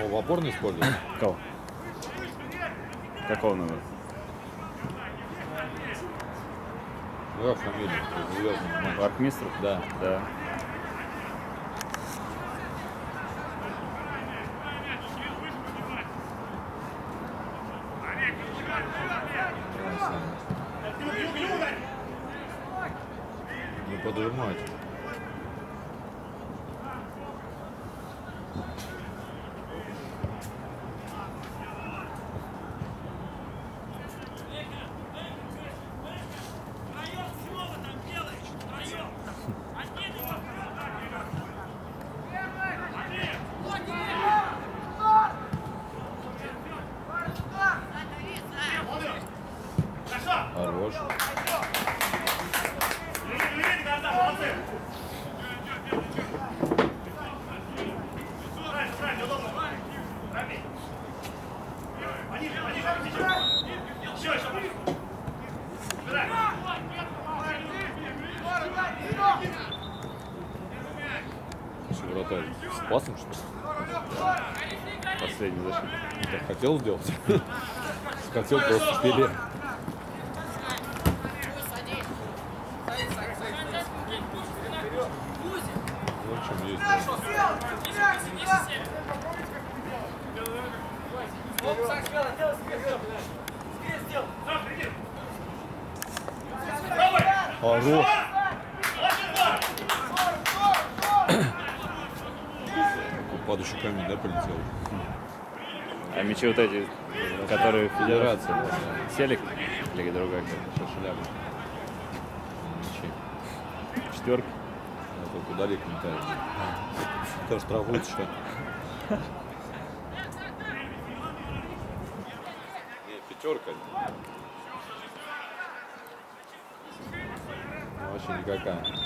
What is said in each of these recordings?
О, в опорный используешь? Кого? Какого номера? Ну? Звездный матч. Варкмистров? Да. Да. Не поджимать. Хорош. Что, вратарь, спасом, что ли? Последний защитник. Так хотел сделать? Хотел просто да. Хорош. Падающий камень, да, полетел? А мячи вот эти, которые федерация. Селик или другая какая-то? Шляпа? Мячи. Четверки. А только удали комментарий. Тоже штрафуется, что пятерка. Ну, Вообще никакая.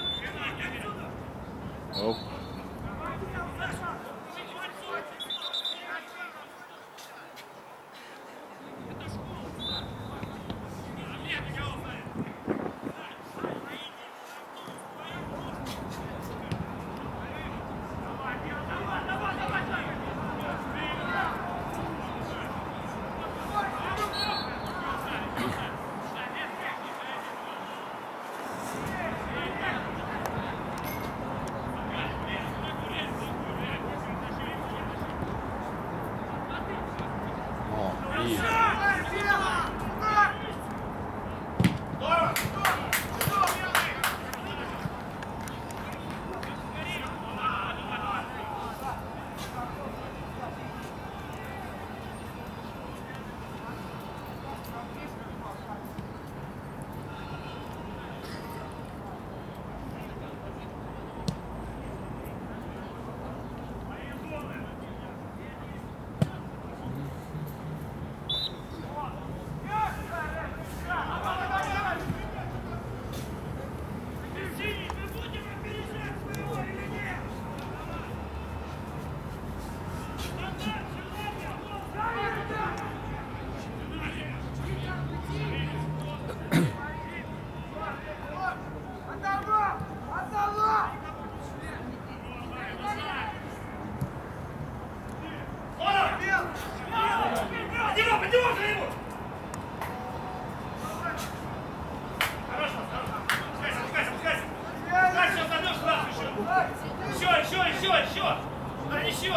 Еще, еще, еще! Да, еще!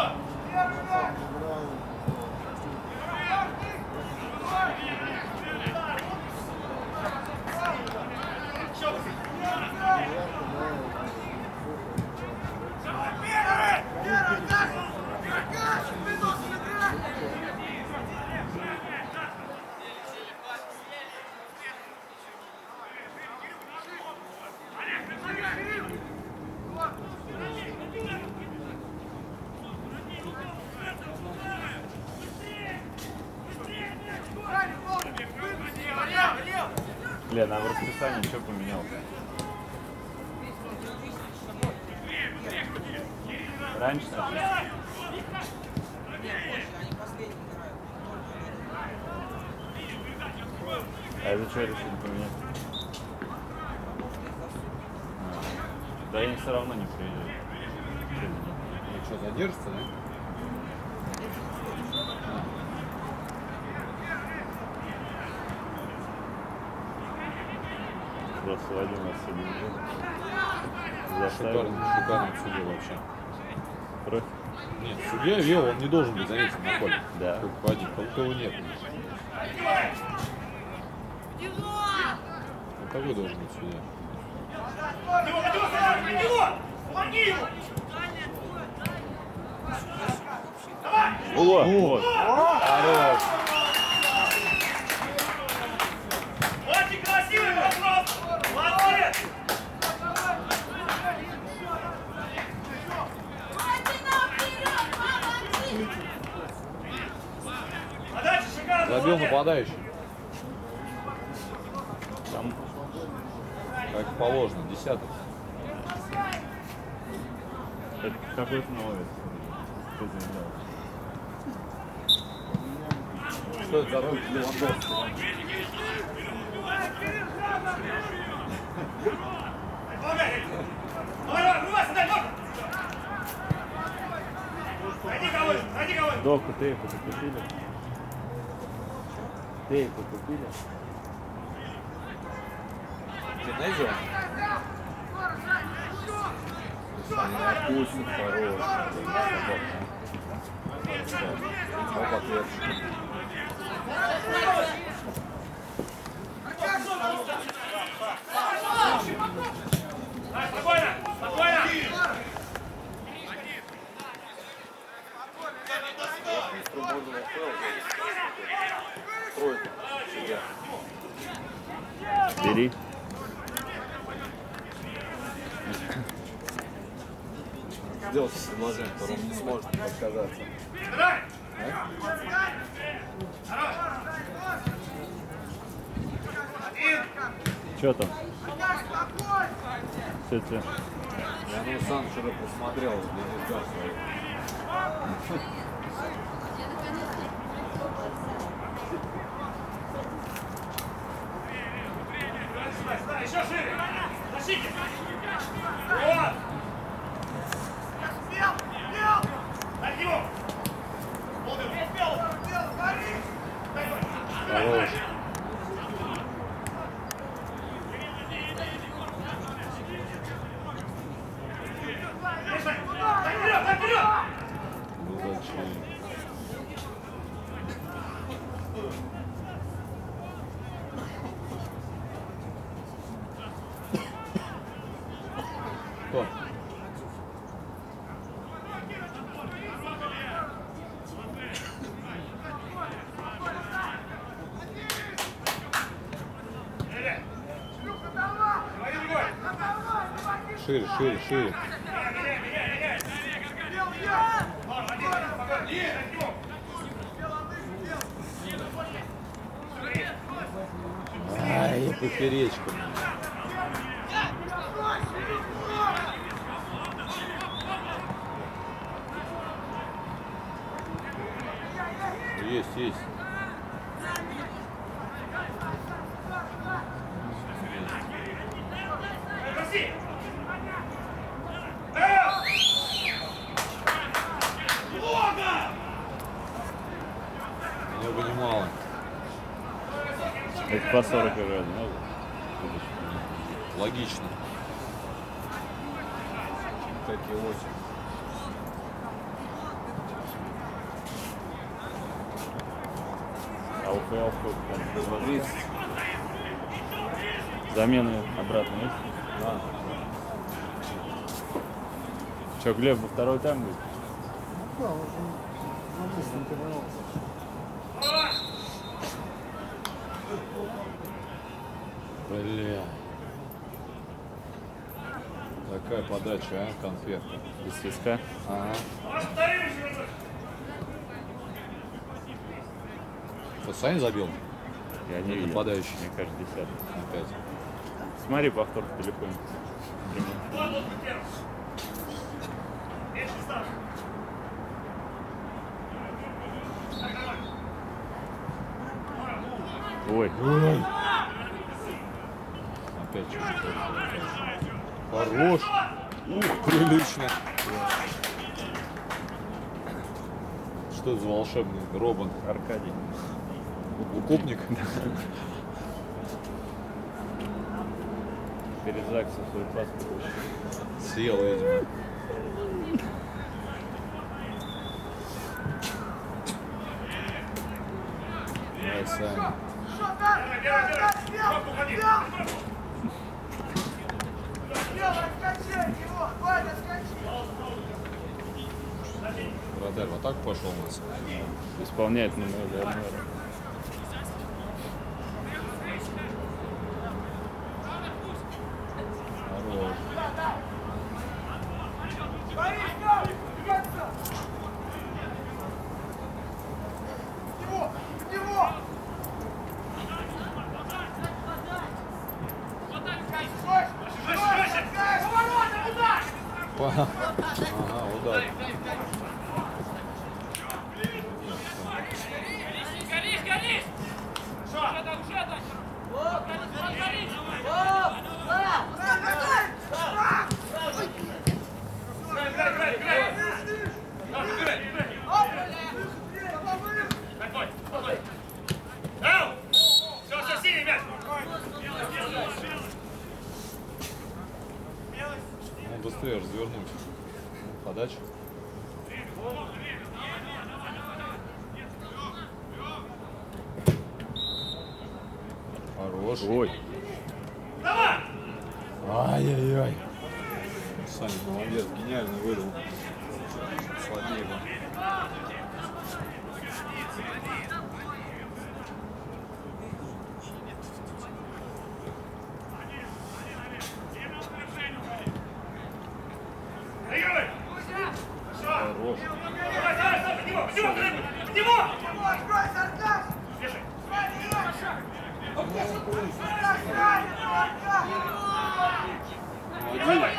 Лен, а в расписании что поменялось? Раньше начали. А это что решили поменять? А, Да они все равно не приезжают. Ну что, задержится, да? Просто Вадим нас. Шикарный, шикарный судья вообще. Профи. Нет, судья вел, он не должен быть заметен на поле. Да. Только один, только его нет. Вот такой должен быть судья. Вот, вот. Хорош. Забил нападающий. Там Как положено, десятый. это какой-то новый. Кто сделал? Что это за роль Левандовский? Помогай! Давай, давай, врывайся, Тейпу купили? Генезио? Акусик хороший. Оп, ответ. Давай, спокойно, спокойно! Бери. Сделайте предложение, которому не сможет отказаться. Что там? Все, все. Я ну сам вчера посмотрел дневника своих. Еще шире! Тащите! Вот! Дай его! Володя, Дай его! Хорош. Дай Шире, шире, шире. Ай, поперечка. Есть, есть. Проси! Эй! Много! Не мало. Это по 40 играть надо. Логично. Какие восемь. А вот РФЛ сколько там? 30. Замены обратно есть? Да. Че, Глеб, во второй тайм будет? Да, уже намысленно тренировался. Бля. Такая подача, а, конфетка. Без свистка? Ага. Что, Сань забил? Я не видел. подающий. Мне кажется, десятый. Опять. Смотри повтор в телефоне. Ой, что-то. Хорош. Ух, прилично. Что это за волшебный робот? Аркадий. Укупник? Перед ЗАГСом свой паспорт. Съел, видимо. Давай, Саня. Вратарь вот так пошел у нас. Исполняет номер одного. Хорош. Па- Ага, удар. Горишь, горишь! Что? Уже так, уже так! Играй, играй, играй, играй! Да, играй, играй! Такой, такой! Ау! Все, все, синий мяч! Ну, быстрее развернуть. Подача. Хорош. Ой, Давай! Ай-яй-яй. Саня, молодец, гениально вырвал. Слабее. Проигрывай! Хорош. Давай, давай, давай, под него, под него, под него! Бежи! Давай!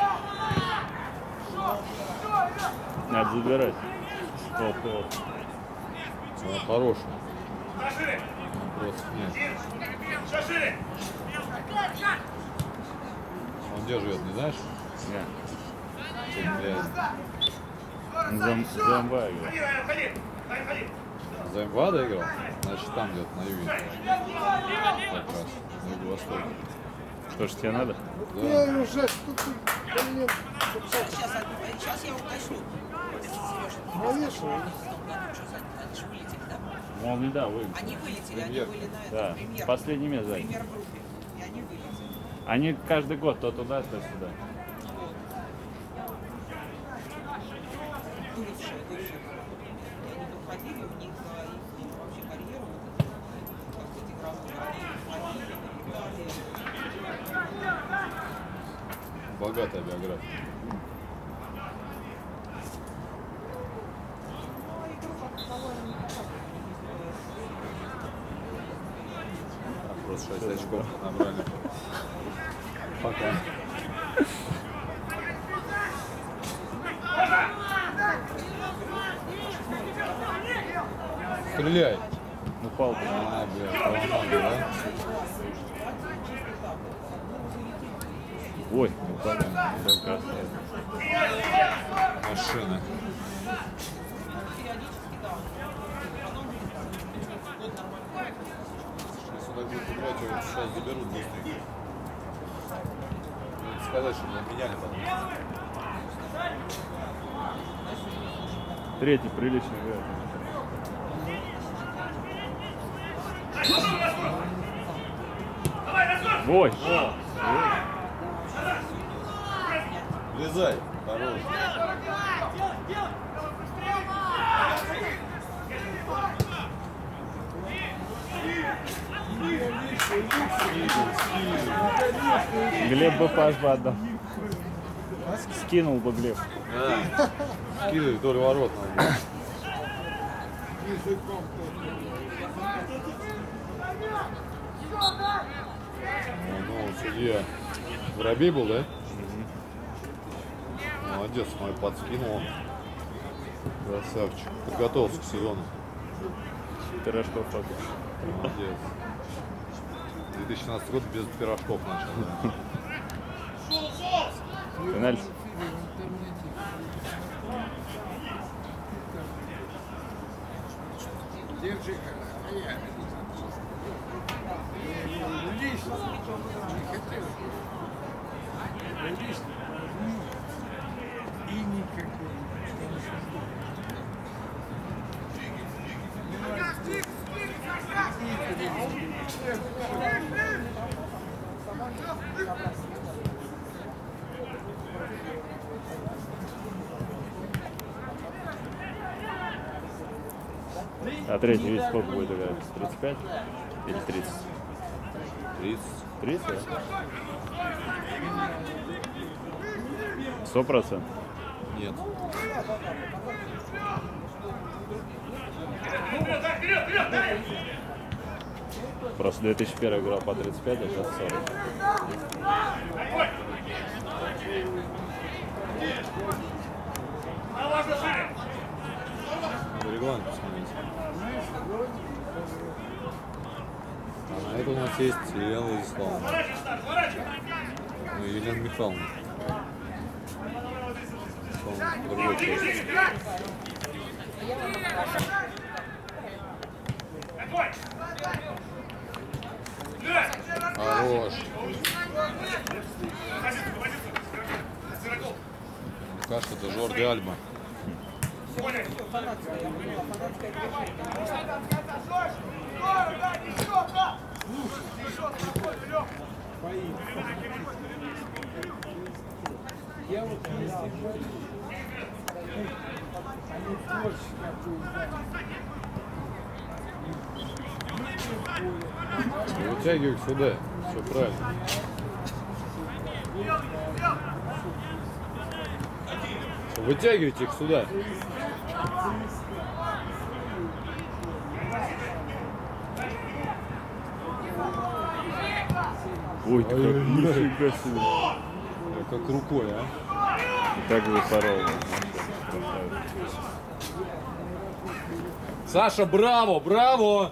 надо забирать. Вот, вот. Ну, хорош. Да, шире! Ну, Просто нет. Еще шире! Он где живет, не знаешь? Не. Тут, блядь, Зам, зомба играет. Ходи, Райан, ходи! Райан, ходи! за МВАДа играл? Значит, там где-то на юге. Как раз. На юго-востоке. Что ж тебе надо? Я ее Жек, тут Сейчас, сейчас я уточню. Да? Ну, он да, вы. Они вылетели, они Премьер. были на Да, этом премьер. последний месяц заняли. Премьер-группе. И они вылетели. Они каждый год то туда, то сюда. Бывшие, потратил, сейчас заберут быстренько. Ну, сказать, что меня меняли там. Третий приличный, ребята. Ой! О. Влезай, хорош. Глеб бы пас бы отдал. Скинул бы Глеб. Да. Скидывай вдоль ворот надо. Ну, судья. Воробей был, да? Молодец, мой подскинул. Красавчик. Подготовился к сезону. Пирожков. Молодец. 2016 год без пирожков начал. Пенальти. Держи, я. Лично. Не хотел. Лично. И никакой. А третий вид сколько будет играть? 35? Или 30? 30. 30? да? Сто процентов? Нет. Просто 2001 играл по 35, а сейчас 40. Надо регламент. А на это у нас есть Елена Владиславовна. Ну, Елена Михайловна. По другой части. Хорош. Каша, это Жорди Альба. Вытягивай сюда. Все правильно. Вытягивайте их сюда. Ой, ты как нифига себе. Как рукой, а? Так запорол. Саша, браво, браво!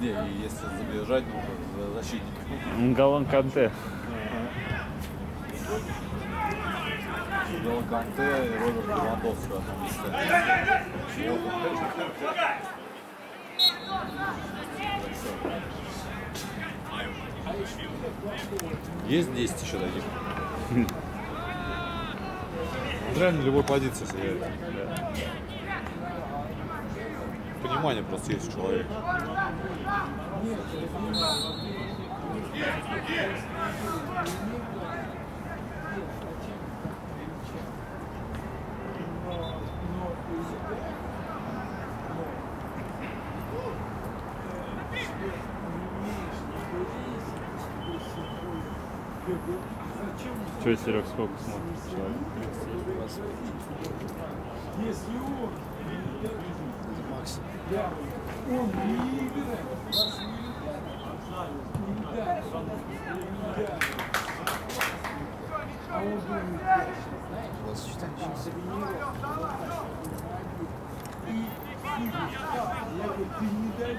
Везде, и если забежать, ну, защитник. Галан Канте. Дал Канте и Роберт Левандовский. Есть 10 еще таких? Он реально любой позиции сыграет. Понимание просто есть у человека. Че, Серег, сколько смотрит человек? Если он, да, он не играет, вас не играет, не играет. А он думает, и, и, я говорю, ты не дай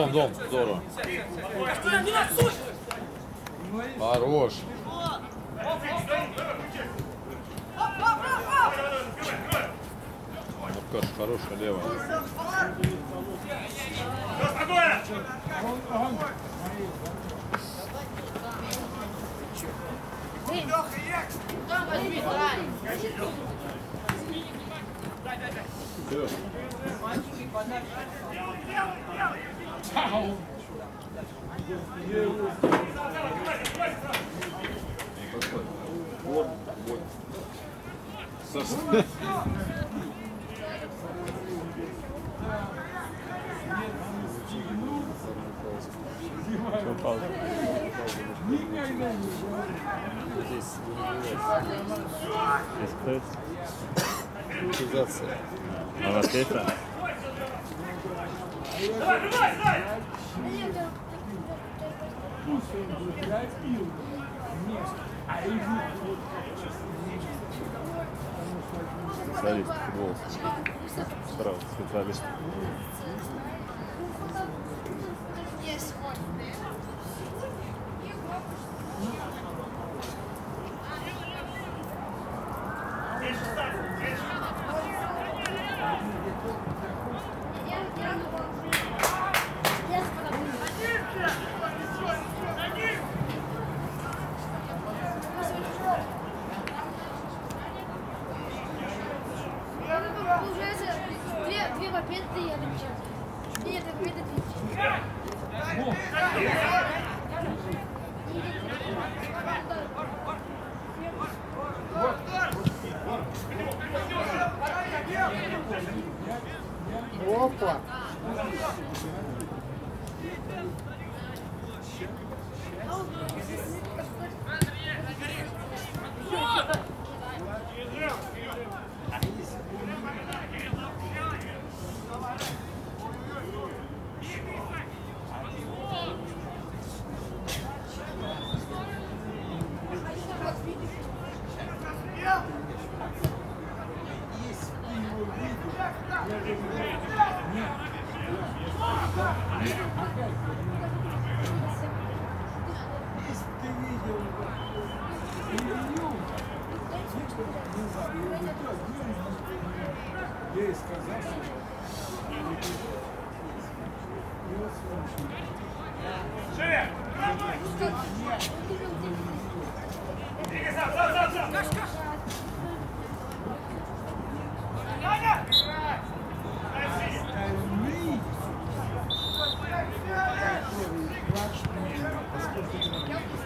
Дом, дом, здорово. Хорош. Ну, Лапкаш, хорошая левая. Дай, дай, дай. Здесь. Здесь. Здесь. Здесь. Здесь. Здесь. Давай, давай, давай! Пусть он выгодил место, а его вот Специалист футбол. Справа, специалист.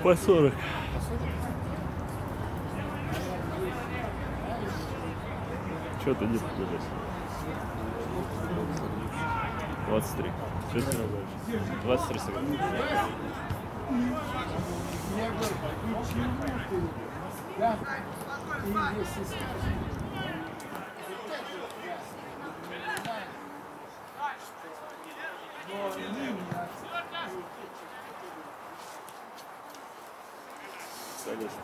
По 40. Что ты не покупаешь? 23. Что ты работаешь? 23 секунды. Да. специалист.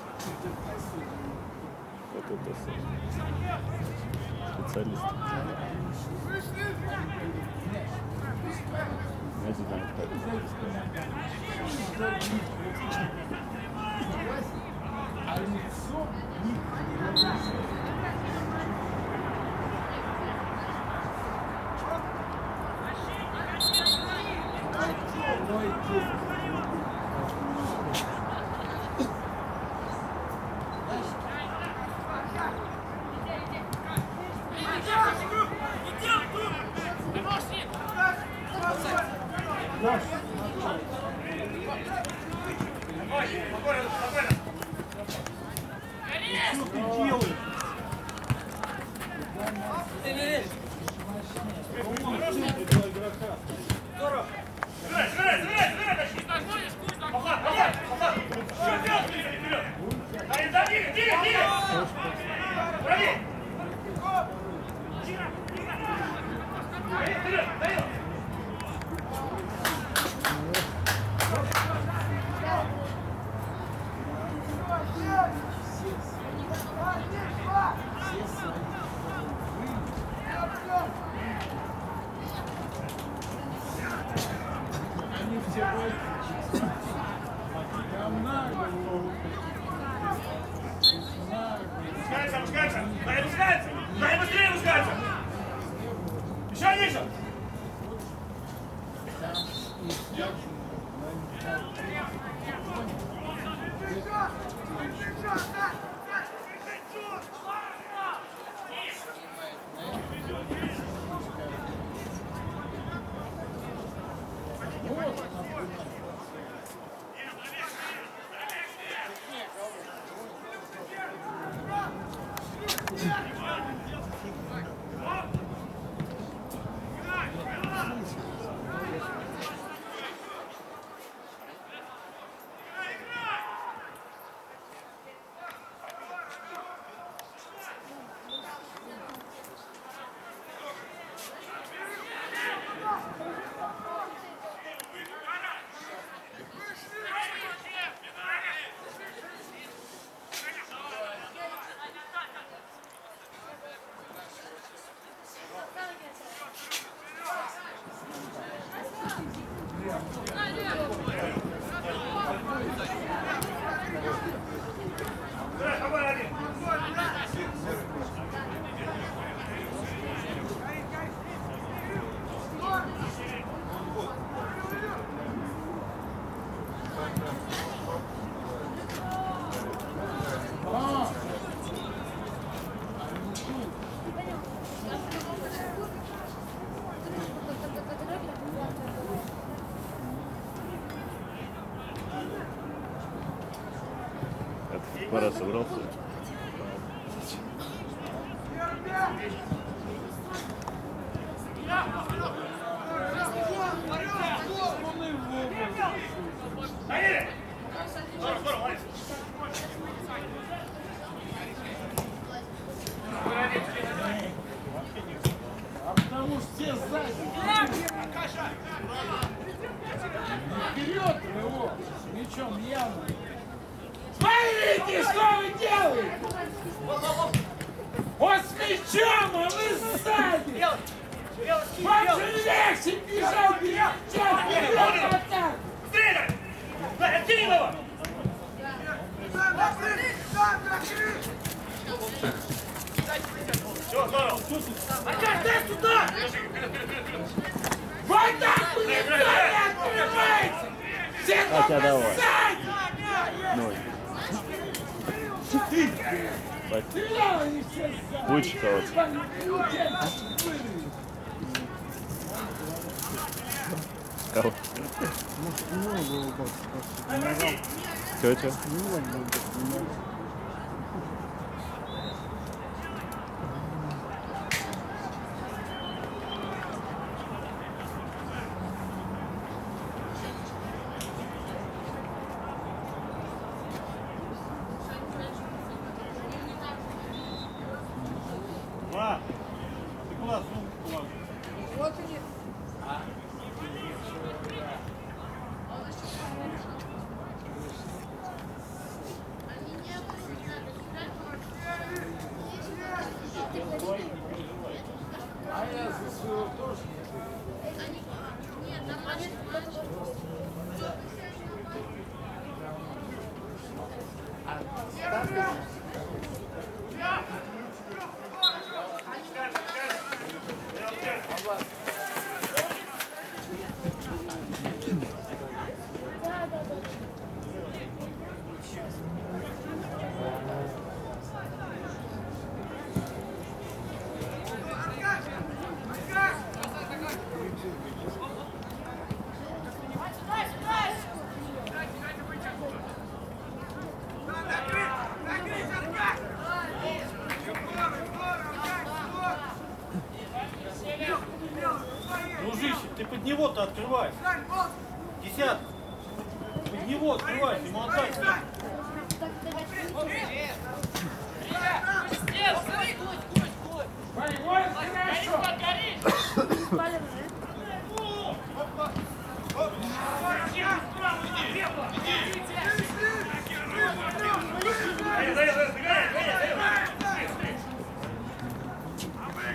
Вот это специалист. Знаете, там так. А лицо не пора собрался. Потому что все сзади. Вперед его! Мечом явно. Смотрите, что вы делаете! Он с мечом, а вы сзади! Вам же легче бежать, вот! Да, откинь его! Все, здорово. Аркаш, дай сюда! Вот так вы не открываете! Все только сзади! Ноль. Стрелял они все сзади! Ты под него-то открывай. Десятку. Под него открывай, ему отдай. Боевой хорошо! Дай, дай, дай, сбегай, дай, дай.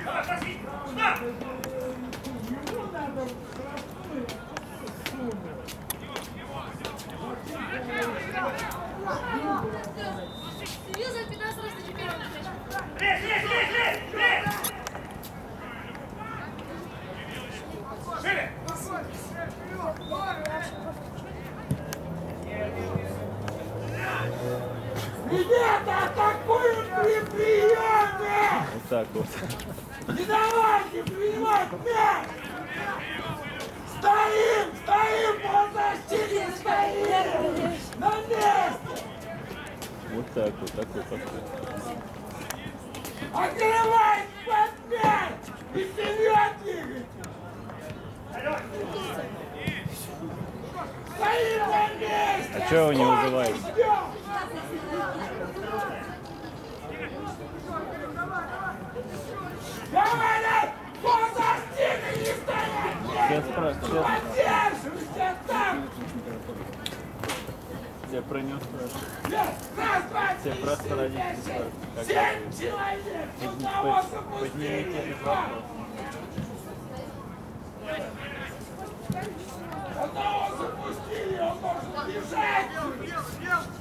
Давай, проси. Сюда! Ему надо штрафную сумму. Серьезно, 15 раз на чемпионате. Лезь, лезь, лезь, лезь, лезь! так вот. Не давайте принимать мяч! Стоим, стоим, ползащите, стоим! На месте! Вот так вот, такой подход. Открывай под мяч! И вперед двигайте! Стоим на месте! А чего вы не вызываете? Ждем! Давай, ползащите, не стоять! Сейчас спрашиваю, сейчас Поддерживайте там! я про него спрашиваю. Раз, два, Все просто как Семь человек! Одного запустили! Одного запустили, он должен бежать!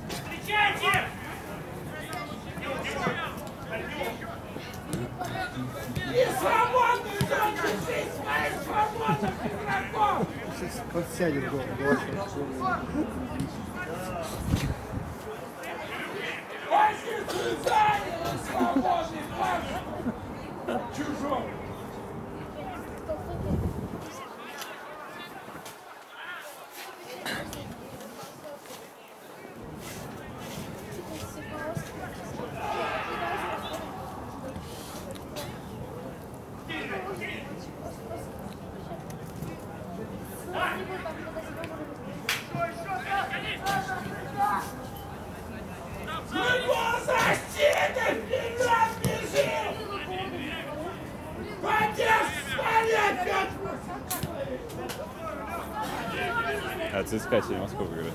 Встречайте! И свободно решить своих свободных игроков! Подсядет гол. Заняли, свободный пас! Чужой! Его защита вперед бежит! Поддержь свои опять! А ЦСКА сегодня во сколько играет?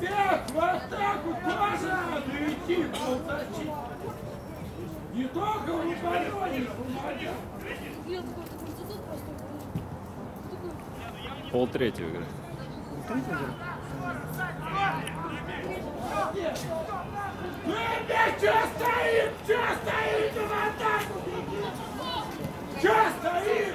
Нет, в атаку тоже надо идти, полточи. Не только в обороне помогать. Пол третьего играет. Ну опять что стоим? Что стоим в атаку? Что стоим?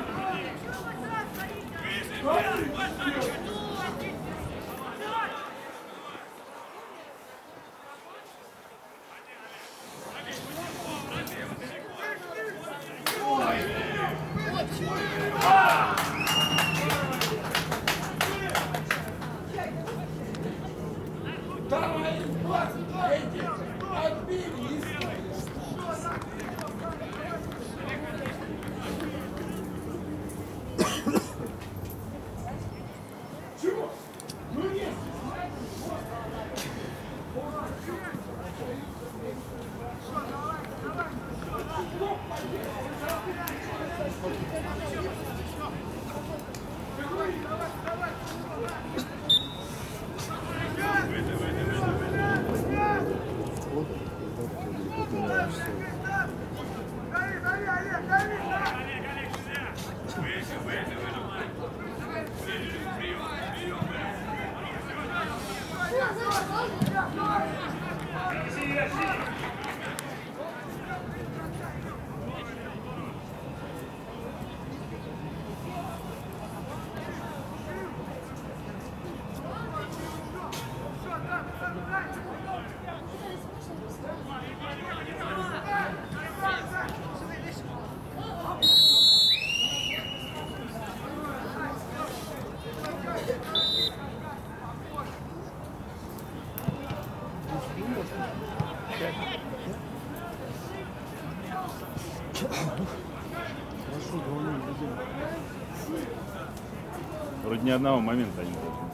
Вроде ни одного момента они должны.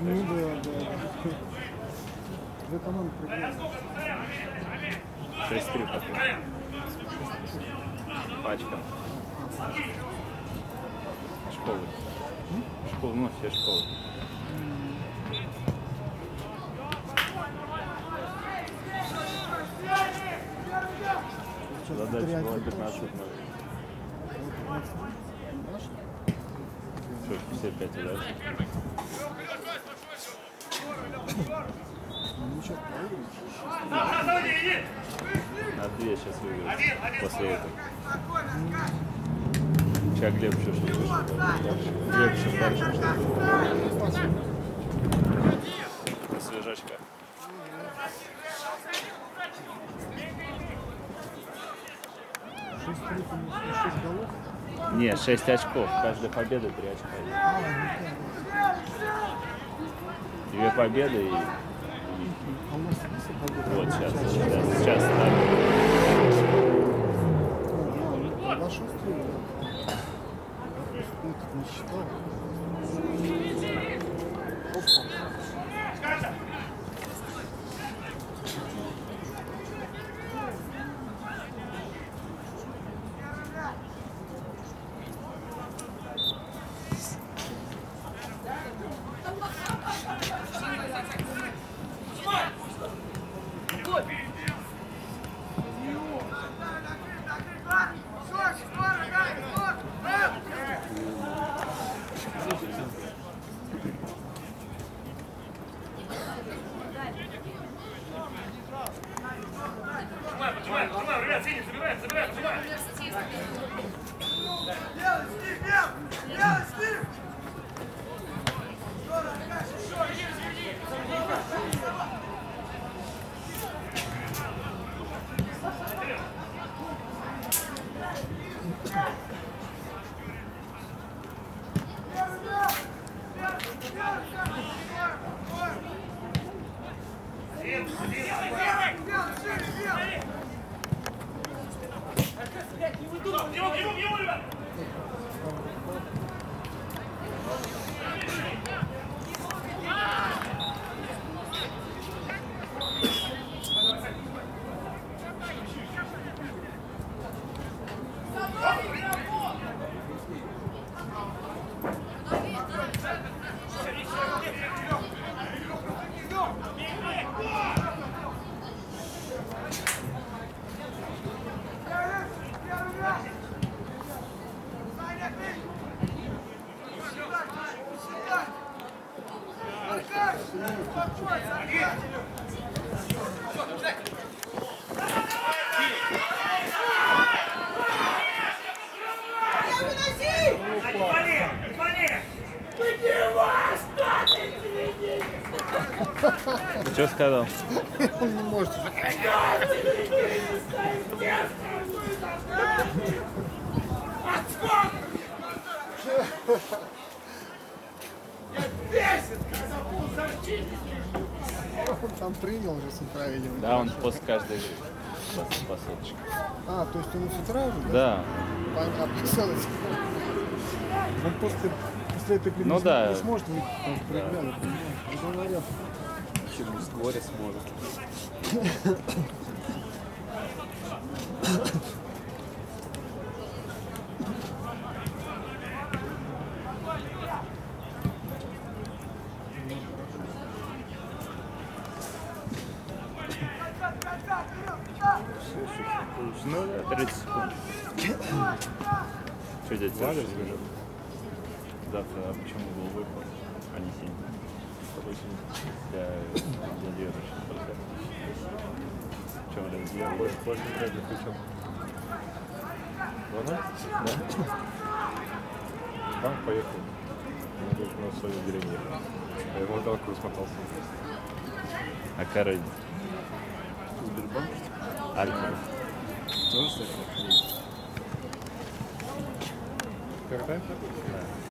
Ну да, да. Две команды проиграли. 6-3 пока. Пачка. Школы. Ну, школа, ну, все школы. Задача была 15 0. Все, все пять ударов. На две сейчас выиграют. После этого. Сейчас Глеб еще что-то. Глеб еще дальше что-то. Свежачка. Не, 6 очков. Каждая победа 3 очка. Две победы и да. У нас 50 побед. вот сейчас. Сейчас, сейчас да. А, Два 이거 이거 이거 что сказал? Он не может уже. Он там принял уже с утра, видимо. Да, он после каждой посылочки. А, то есть он с утра уже, да? Понятно, все. Он после, после этой игры Ну не, да. не сможет выйти, потому Через вскоре сможет. Ну да, 30 секунд. Что Сережа скажет? Завтра а почему был выпад, а не синий? Я задержу сейчас Чем разделал? Больше после игры включил. Ладно? Да? Банк поехал. Он говорит, на свое отделение. Я курс смотался. А Кароль? Сбербанк? Альфа. Тоже? Когда?